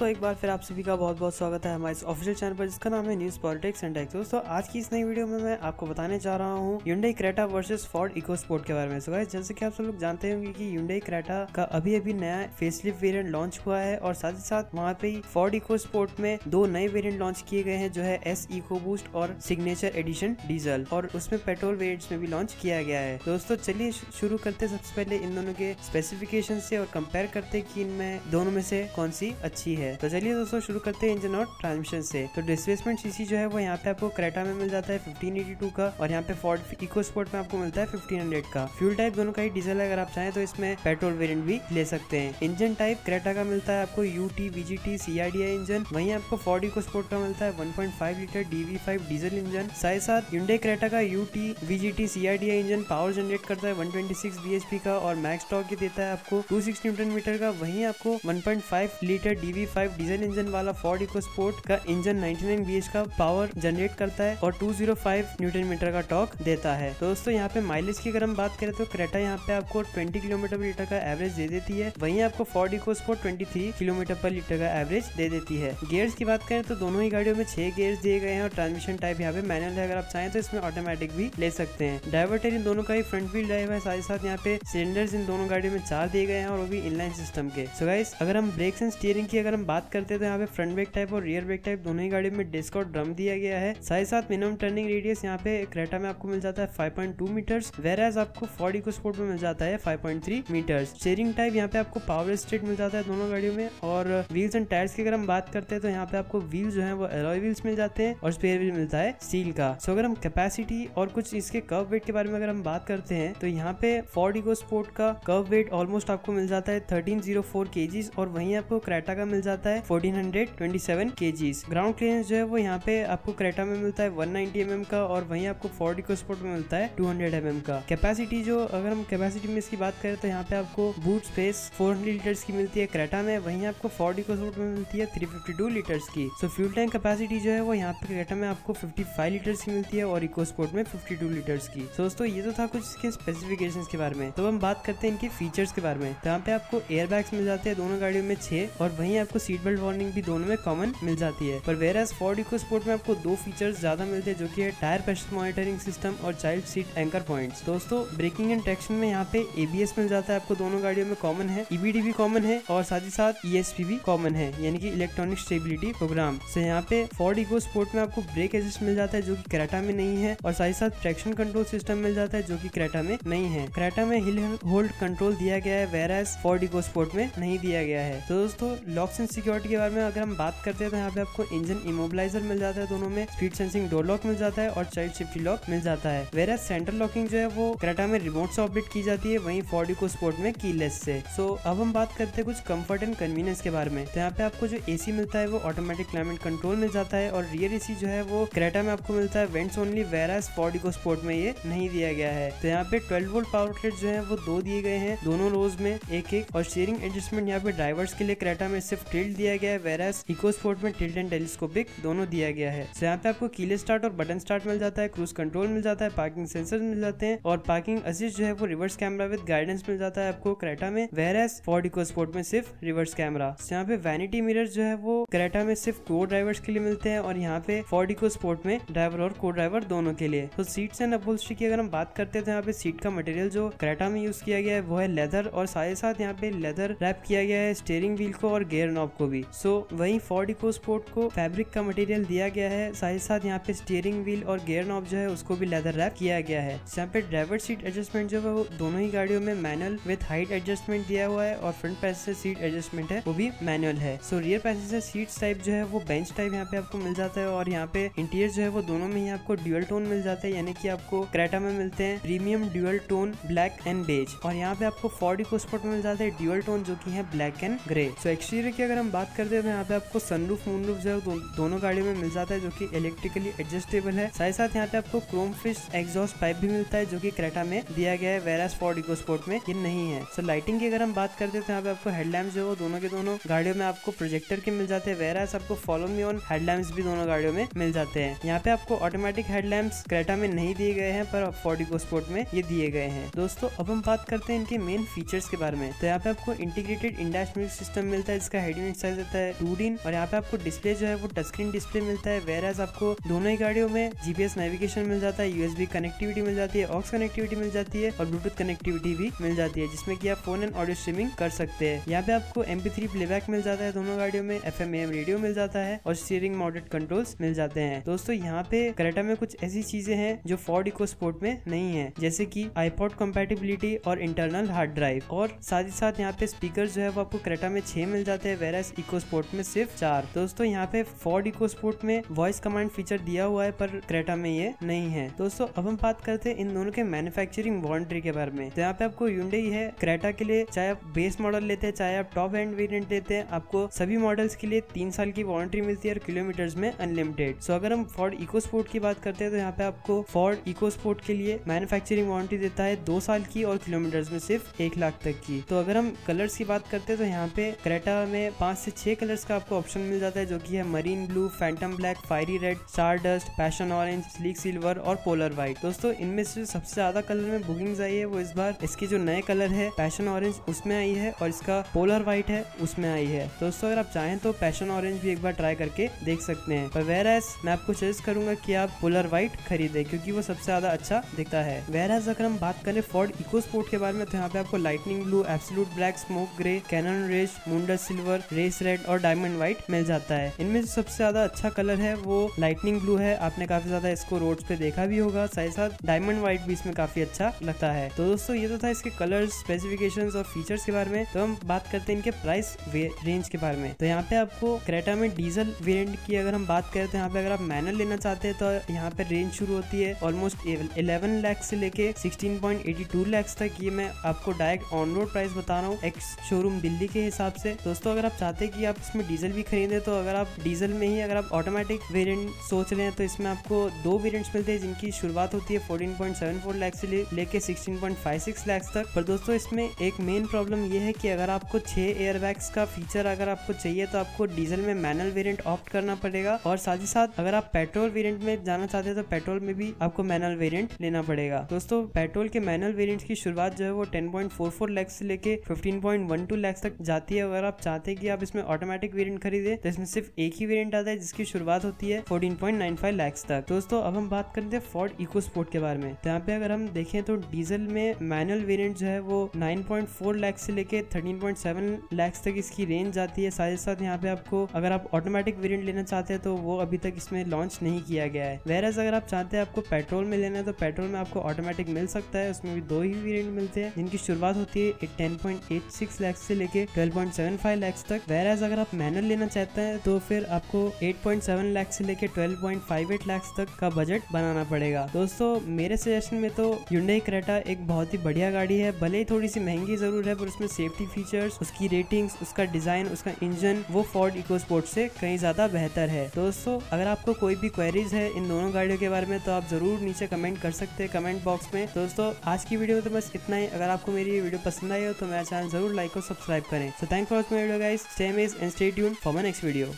दोस्तों, एक बार फिर आप सभी का बहुत बहुत स्वागत है हमारे इस ऑफिशियल चैनल पर, जिसका नाम है न्यूज़ पॉलिटिक्स एंड टेक्स दोस्तों आज की इस नई वीडियो में मैं आपको बताने जा रहा हूँ Hyundai Creta versus Ford Eco Sport के बारे में। सो जैसे कि आप सब लोग जानते होंगे कि यूंडई क्रेटा का अभी अभी नया फेसलिफ्ट वेरियंट लॉन्च हुआ है, और साथ ही साथ वहाँ पे फॉर्ड इको स्पोर्ट में दो नए वेरियंट लॉन्च किए गए हैं, जो है एस इको बूस्ट और सिग्नेचर एडिशन डीजल और उसमें पेट्रोल वेरियंट्स में भी लॉन्च किया गया है। दोस्तों, चलिए शुरू करते सबसे पहले इन दोनों के स्पेसिफिकेशन से और कंपेयर करते कि इनमें दोनों में से कौन सी अच्छी है। तो चलिए दोस्तों, शुरू करते हैं इंजन और ट्रांसमिशन से। तो डिस्प्लेसमेंट सीसी जो है, वो यहाँ पे आपको क्रेटा में मिल जाता है 1582 का और यहाँ पे फोर्ड इको स्पोर्ट में आपको मिलता है 1500 का। फ्यूल टाइप दोनों का ही डीजल अगर आप चाहें तो इसमें पेट्रोल वेरिएंट भी ले सकते हैं। इंजन टाइप क्रेटा का मिलता है आपको U T VGT CRDI engine वहीं आपको फोर्ड इको स्पोर्ट का मिलता है one litre DV diesel engine साथ ही साथ यूडे क्रेटा का U T VGT CRDI engine power generate करता है वन ट्वेंटी का और मैक्स टॉक देता है आपको टू न्यूटन मीटर का। वहीं आपको one litre DV diesel engine वाला फोर्ड इको स्पोर्ट का इंजन 99 बीएच का पावर जनरेट करता है और 205 न्यूटन मीटर का टॉक देता है। तो दोस्तों, यहाँ पे माइलेज की अगर हम बात करें तो क्रेटा यहाँ पे आपको 20 किलोमीटर पर लीटर का एवरेज दे देती है। वहीं आपको Ford Eco Sport 23 kilometre per litre का एवरेज दे देती है। गेयर्स की बात करें तो दोनों ही गाड़ियों में छह गेयर्स दिए गए हैं और ट्रांसमिशन टाइप यहाँ पे मैनुअल है। अगर आप चाहें तो इसमें ऑटोमेटिक भी ले सकते हैं। डाइवर्टर इन दोनों का ही फ्रंट व्हील ड्राइव है। साथ ही साथ यहाँ पे सिलेंडर्स इन दोनों गाड़ियों में चार दिए गए हैं और वो भी इनलाइन सिस्टम के। सो गाइस अगर हम ब्रेक्स एंड स्टीयरिंग की अगर बात करते तो यहाँ पे फ्रंट ब्रेक टाइप और रियर ब्रेक टाइप दोनों ही गाड़ी में डिस्क और ड्रम दिया गया है। साथ ही साथ मिनिमम टर्निंग रेडियस यहाँ पे क्रेटा में आपको मिल जाता है 5.2 मीटर्स वेर एज आपको फोर्ड इको स्पोर्ट में मिल जाता है 5.3 मीटर्स स्टेयरिंग टाइप यहाँ पे आपको पावर स्ट्रेट मिल जाता है दोनों गाड़ियों में और व्हील्स एंड टायर्स की अगर हम बात करते हैं तो यहाँ पे आपको व्हील्स जो है वो एलॉय व्हील्स मिल जाते हैं और स्पेयर व्हील मिलता है स्टील का। सो अगर हम कैपेसिटी और कुछ इसके कर्व वेट के बारे में अगर हम बात करते हैं तो यहाँ पे फोर्ड इको स्पोर्ट का कर्व वेट ऑलमोस्ट आपको मिल जाता है थर्टीन ज़ीरो फोर और वहीं आपको क्रेटा का मिल जाता है फोर्टीन हंड्रेड ट्वेंटी सेवन के ग्राउंड क्लियरेंस जो है वो यहाँ पे आपको क्रेटा में मिलता है 190 mm का और वहीं आपको फोर्ड इको स्पोर्ट में मिलता है 200 mm का। कैपेसिटी जो, अगर हम कैपेसिटी में इसकी बात करें तो यहाँ पे आपको बूट स्पेस 400 लीटर्स की मिलती है क्रेटा में, वहीं आपको फोर्ड इको स्पोर्ट में मिलती है 352 लीटर्स की। सो फ्यूल टैंक कैपेसिटी जो है वो यहाँ पे क्रेटा में आपको 55 लीटर्स की मिलती है और इको स्पोर्ट में 52 लीटर्स की। सो दोस्तों, ये तो था कुछ इसके स्पेसिफिकेशन के बारे में। तो हम बात करते हैं इनके फीचर्स के बारे में। तो यहाँ पे आपको एयर बैग्स मिल जाते हैं दोनों गाड़ियों में छह और वहीं आपको सीट बेल्ट वार्निंग भी दोनों में कॉमन मिल जाती है। पर whereas Ford eco sport में आपको दो फीचर्स ज़्यादा मिलते हैं, जो कि है टायर प्रेशर मॉनिटरिंग सिस्टम और चाइल्ड सीट एंकर पॉइंट्स दोस्तों ब्रेकिंग एंड ट्रैक्शन में यहाँ पे एबीएस मिल जाता है आपको, दोनों गाड़ियों में कॉमन है। ईबीडी भी कॉमन है और साथ ही साथ ईएसपी भी कॉमन है, यानी कि इलेक्ट्रॉनिक स्टेबिलिटी प्रोग्राम से यहाँ पे फोर्ड इको स्पोर्ट में आपको ब्रेक एडजस्ट मिल जाता है, जो कि क्रेटा में नहीं है, और साथ ही साथ ट्रैक्शन कंट्रोल सिस्टम मिल जाता है, जो कि क्रेटा में नहीं है। क्रेटा में हिल होल्ड कंट्रोल दिया गया है whereas Ford eco sport में नहीं दिया गया है। तो दोस्तों लॉक्स एंड सिक्योरिटी के बारे में अगर हम बात करते हैं तो यहाँ पे आपको इंजन इमोबिलाईजर मिल जाता है दोनों में स्पीड सेंसिंग डोर लॉक मिल जाता है और चाइल्ड सेफ्टी लॉक मिल जाता है। वेर सेंटर लॉकिंग जो है, वो क्रेटा में रिमोट से ऑपरेट की जाती है, वहीं फोर्डी को स्पोर्ट में कीलेस से। सो अब हम बात करते हैं कुछ कंफर्ट एंड कन्वीनियंस के बारे में। तो यहाँ पे आपको जो एसी मिलता है, वो ऑटोमेटिक क्लाइमेट कंट्रोल मिल जाता है और रियर एसी जो है, वो क्रेटा में आपको मिलता है वेंट्स ओनली वेर फोर्डी को स्पोर्ट में ये नहीं दिया गया है। तो यहाँ पे ट्वेल्व वोल्ट पावर आउटलेट जो है, वो दो दिए गए हैं, दोनों रोज में एक एक और शेयरिंग एडजस्टमेंट यहाँ पे ड्राइवर्स के लिए क्रेटा में सिर्फ़ टिल्ट दिया गया है वेर एज इको स्पोर्ट में टिल्ट एंड टेलीस्कोपिक दोनों दिया गया है। तो यहाँ पे आपको कीले स्टार्ट और बटन स्टार्ट मिल जाता है क्रूज कंट्रोल मिल जाता है पार्किंग सेंसर मिल जाते हैं, और पार्किंग असिस्ट जो है वो रिवर्स कैमरा विद गाइडेंस मिल जाता है आपको क्रेटा में whereas Ford eco sport में सिर्फ़ रिवर्स कैमरा यहाँ पे वैनिटी मिरर जो है वो क्रेटा में सिर्फ़ को ड्राइवर्स के लिए मिलते हैं, और यहाँ पे फोर्ड इको स्पोर्ट में ड्राइवर और को ड्राइवर दोनों के लिए। तो सीट्स एंड अपहोल्स्ट्री की अगर हम बात करते हैं तो यहाँ पे सीट का मटेरियल जो क्रेटा में यूज़ किया गया है, वो है लेदर और साथ ही साथ यहाँ पे लेदर रैप किया गया है स्टेयरिंग व्हील को और गेयर नॉब को भी। सो so, वही फोर्ड इको स्पोर्ट को फैब्रिक का मटेरियल दिया गया है। साथ ही साथ यहाँ पे स्टीयरिंग व्हील और गियर नॉब जो है उसको भी लेदर रैप किया गया है। यहाँ पे ड्राइवर सीट एडजस्टमेंट जो है वो दोनों ही गाड़ियों में मैनुअल विद हाइट एडजस्टमेंट दिया हुआ है और फ्रंट पैसेंजर सीट एडजस्टमेंट है वो भी मैनुअल है। So rear passenger seat type जो है वो बेंच टाइप यहाँ पे आपको मिल जाता है और यहाँ पे इंटीरियर जो है वो दोनों में ही आपको ड्यूअल टोन मिल जाता है यानी कि आपको क्रेटा में मिलते हैं। Premium dual tone black and beige और यहाँ पे आपको फोर्ड इको स्पोर्ट में मिल जाता है ड्यूअल टोन जो की है black and grey so exterior की अगर हम बात करते हैं तो यहाँ पे आपको सनरूफ मूनरूफ जो है दोनों गाड़ियों में मिल जाता है, जो की इलेक्ट्रिकली एडजस्टेबल है। साथ ही साथ यहाँ पे आपको क्रोम फ़िश एग्जॉस्ट पाइप भी मिलता है, जो कि क्रेटा में दिया गया है वेरास फोर्ड इको स्पोर्ट में ये नहीं है। सो लाइटिंग की अगर हम बात करते हैं तो यहाँ पे आपको हेडलैम्प जो है दोनों के दोनों गाड़ियों में आपको प्रोजेक्टर के मिल जाते हैं वेरास आपको फॉलो मी ऑन हेडलैम्प भी दोनों गाड़ियों में मिल जाते हैं। यहाँ पे आपको ऑटोमेटिक हेडलैम्प क्रेटा में नहीं दिए गए हैं, पर फोर्ड इको स्पोर्ट में ये दिए गए हैं। दोस्तों, अब हम बात करते हैं इनके मेन फीचर्स के बारे में। तो यहाँ पे आपको इंटीग्रेटेड म्यूज़िक सिस्टम मिलता है, जिसका हेडिंग साइज़ देता है टू और यहाँ पे आपको डिस्प्ले जो है वो टच स्क्रीन डिस्प्ले मिलता है वेर एज आपको दोनों ही गाड़ियों में जीपीएस नेविगेशन मिल जाता है यूएसबी कनेक्टिविटी मिल जाती है ऑक्स कनेक्टिविटी मिल जाती है और ब्लूटूथ कनेक्टिविटी भी मिल जाती है, जिसमें की आप फ़ोन एंड ऑडियो स्ट्रीमिंग कर सकते हैं। यहाँ पे आपको एम प्लेबैक मिल जाता है दोनों गाड़ियों में एफ़ रेडियो मिल जाता है और स्टीयरिंग माउंटेड कंट्रोल्स मिल जाते हैं। दोस्तों, यहाँ पे करेटा में कुछ ऐसी चीज़ें हैं जो फोर्ड इको स्पोर्ट में नहीं है, जैसे की आईपॉड कंपेटिबिलिटी और इंटरनल हार्ड ड्राइव और साथ ही साथ यहाँ पे स्पीकर जो है वो आपको करेटा में छह मिल जाते हैं वेरस इको स्पोर्ट में सिर्फ़ चार। दोस्तों, यहाँ पे फोर्ड इको स्पोर्ट में वॉइस कमांड फीचर दिया हुआ है, पर क्रेटा में ये नहीं है। दोस्तों, अब हम बात करते हैं इन दोनों के मैन्युफैक्चरिंग वारंटी के बारे में। तो यहाँ पे आपको यूंडई है क्रेटा के लिए चाहे आप बेस मॉडल लेते हैं, चाहे आप टॉप एंड वेरियंट लेते हैं, आपको सभी मॉडल्स के लिए तीन साल की वारंटी मिलती है और किलोमीटर्स में अनलिमिटेड सो अगर हम फोर्ड इको स्पोर्ट की बात करते हैं तो यहाँ पे आपको फोर्ड इको स्पोर्ट के लिए मैन्युफैक्चरिंग वारंटी देता है दो साल की और किलोमीटर में सिर्फ़ एक लाख तक की। तो अगर हम कलर्स की बात करते हैं तो यहाँ पे क्रेटा में पाँच से छह कलर्स का आपको ऑप्शन मिल जाता है, जो की है marine blue phantom black fiery red star dust passion orange sleek silver और पोलर व्हाइट दोस्तों, इनमें से सबसे ज़्यादा कलर में बुकिंग आई है, वो इस बार इसके जो नए कलर है पैशन ऑरेंज उसमें आई है और इसका पोलर व्हाइट है, उसमें आई है. दोस्तों, अगर आप चाहें तो पैशन ऑरेंज भी एक बार ट्राई करके देख सकते हैं. पर वेर एस मैं आपको सजेस्ट करूँगा कि आप पोलर व्हाइट खरीदे, क्योंकि वो सबसे ज़्यादा अच्छा दिखता है. वेर एस अगर हम बात करें फोर्ड इको स्पोर्ट के बारे में तो यहाँ पे आपको lightning blue absolute black smoke grey canyon ridge moondust silver race red और डायमंड व्हाइट मिल जाता है। इनमें सबसे ज़्यादा अच्छा कलर है वो लाइटनिंग ब्लू है। आपने काफ़ी ज़्यादा इसको रोड पे देखा भी होगा। साथ ही साथ डायमंड व्हाइट भी इसमें काफ़ी अच्छा लगता है। तो दोस्तों, ये तो था इसके कलर स्पेसिफिकेशन और फीचर्स के बारे में। तो हम बात करते हैं इनके प्राइस रेंज के बारे में। तो यहाँ पे आपको क्रेटा में डीजल वेरियंट की अगर हम बात करें तो यहाँ पे अगर आप मैनुअल लेना चाहते हैं तो यहाँ पे रेंज शुरू होती है ऑलमोस्ट इलेवन लैक्स से लेके sixteen point eighty two lakhs तक। ये मैं आपको डायरेक्ट ऑन रोड प्राइस बता रहा हूँ, एक्स शोरूम दिल्ली के हिसाब से। दोस्तों, अगर आप चाहते हैं कि आप इसमें डीजल भी खरीदे तो अगर आप डीजल में ही अगर आप ऑटोमेटिक वेरिएंट सोच रहे हैं तो इसमें आपको दो वेरिएंट्स मिलते हैं, जिनकी शुरुआत होती है 14.74 लाख से लेके 16.56 लाख तक। पर दोस्तों, इसमें एक मेन प्रॉब्लम ये है कि अगर आपको छह एयर बैग्स का फीचर अगर आपको चाहिए तो आपको डीजल में मैनुअल वेरिएंट ऑप्ट करना पड़ेगा। और साथ ही साथ, अगर आप पेट्रोल वेरिएंट में जाना चाहते हैं तो पेट्रोल में भी आपको मैनुअल वेरिएंट लेना पड़ेगा। दोस्तों पेट्रोल के मैनुअल वेरिएंट की शुरुआत जो है, वो 10.44 लाख से लेके 15.12 लाख तक जाती है। अगर आप चाहते हैं कि आप इसमें ऑटोमेटिक वेरिएंट खरीदे तो इसमें सिर्फ़ एक ही वेरिएंट आता है, जिसकी शुरुआत होती है 14.95 लाख तक। दोस्तों, अब हम बात करते हैं फोर्ड इको स्पोर्ट के बारे में। तो यहाँ पे अगर हम देखें तो डीजल में मैनुअल वेरिएंट जो है, वो 9.4 लाख से लेके 13.7 लाख तक इसकी रेंज जाती है। साथ ही साथ यहाँ पे आपको, अगर आप ऑटोमेटिक वेरिएंट लेना चाहते हैं तो वो अभी तक इसमें लॉन्च नहीं किया गया है। वेरस अगर आप चाहते हैं आपको पेट्रोल में लेना है तो पेट्रोल में आपको ऑटोमेटिक मिल सकता है। उसमें भी दो ही वेरियंट मिलते हैं, जिनकी शुरुआत होती है ten point eight six lakhs से लेके twelve point seven five lakhs तक। वेरस अगर आप मैनुअल लेना चाहते हैं तो फिर आपको एट पॉइंट सेवन लैक्स से लेके twelve point five eight lakhs तक का बजट बनाना पड़ेगा। दोस्तों, मेरे सजेशन में तो यूंडई क्रेटा एक बहुत ही बढ़िया गाड़ी है। भले ही थोड़ी सी महँगी ज़रूर है, पर उसमें सेफ्टी फीचर्स उसकी रेटिंग्स उसका डिज़ाइन उसका इंजन वो फोर्ड इको स्पोर्ट से कहीं ज़्यादा बेहतर है। दोस्तों, अगर आपको कोई भी क्वेरीज है इन दोनों गाड़ियों के बारे में तो आप ज़रूर नीचे कमेंट कर सकते हैं कमेंट बॉक्स में। दोस्तों, आज की वीडियो में तो बस इतना ही। अगर आपको मेरी वीडियो पसंद आई हो तो मेरा चैनल ज़रूर लाइक और सब्सक्राइब करें। So thank for watching video guys Same amazed and stay tuned for my next video.